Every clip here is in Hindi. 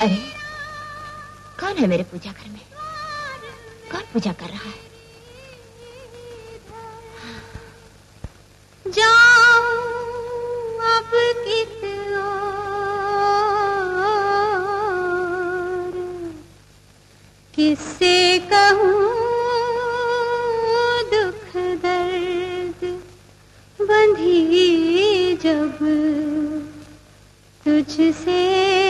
अरे, कौन है मेरे पूजा घर में? कौन पूजा कर रहा है? किससे कहूँ दुख दर्द बंधी जब तुझसे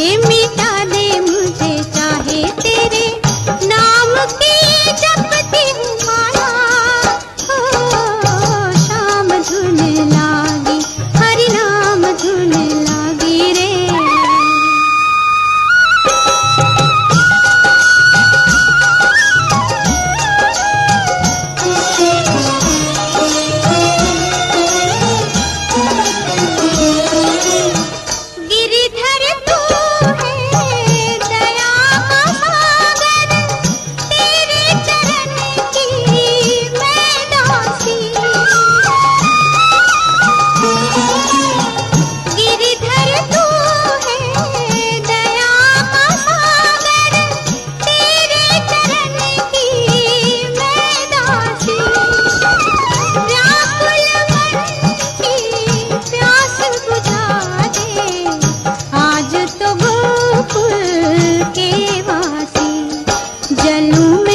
Kim जन्म